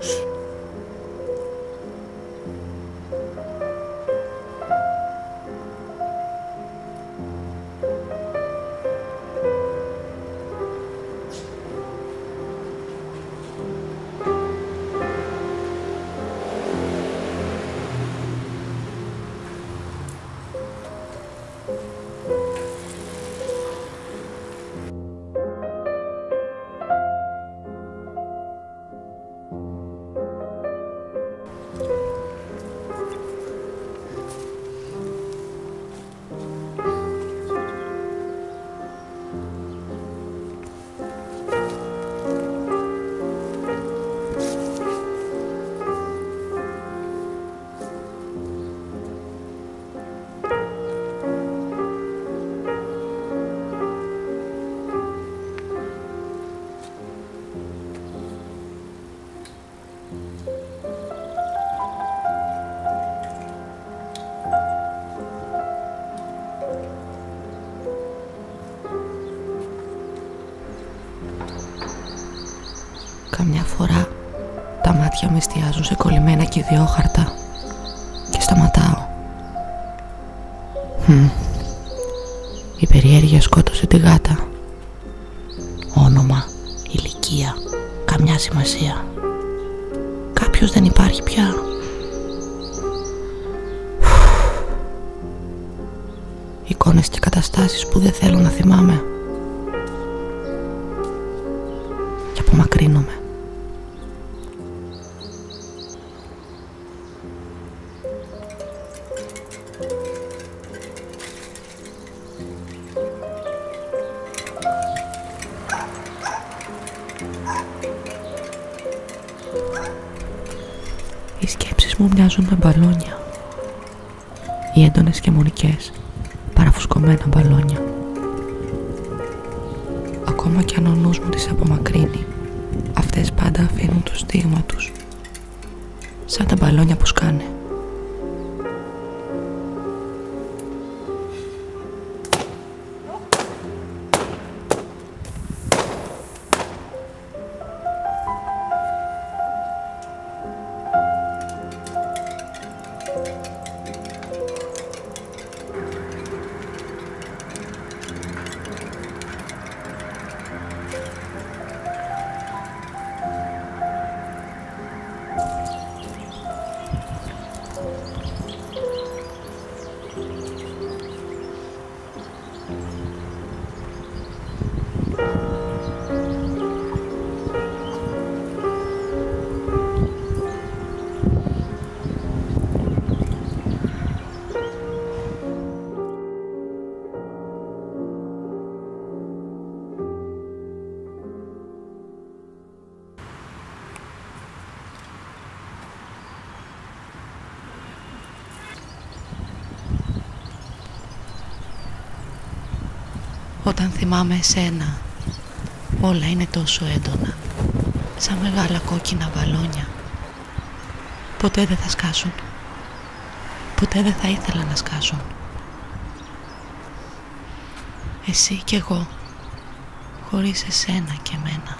嘘。Καμιά φορά τα μάτια μου εστιάζουν σε κολλημένα και ιδιόχαρτα και σταματάω. Hm. Η περιέργεια σκότωσε τη γάτα. Όνομα, ηλικία, καμιά σημασία. Κάποιος δεν υπάρχει πια. Εικόνες και καταστάσεις που δεν θέλω να θυμάμαι. Και απομακρύνομαι. Μου μοιάζουν με μπαλόνια. Οι έντονες και μονικές, παραφουσκωμένα μπαλόνια. Ακόμα κι αν ο νους μου τις απομακρύνει, αυτές πάντα αφήνουν το στίγμα τους. Σαν τα μπαλόνια που σκάνε. Όταν θυμάμαι εσένα όλα είναι τόσο έντονα σαν μεγάλα κόκκινα μπαλόνια ποτέ δεν θα σκάσουν. Ποτέ δεν θα ήθελα να σκάσουν. Εσύ κι εγώ χωρίς εσένα και μένα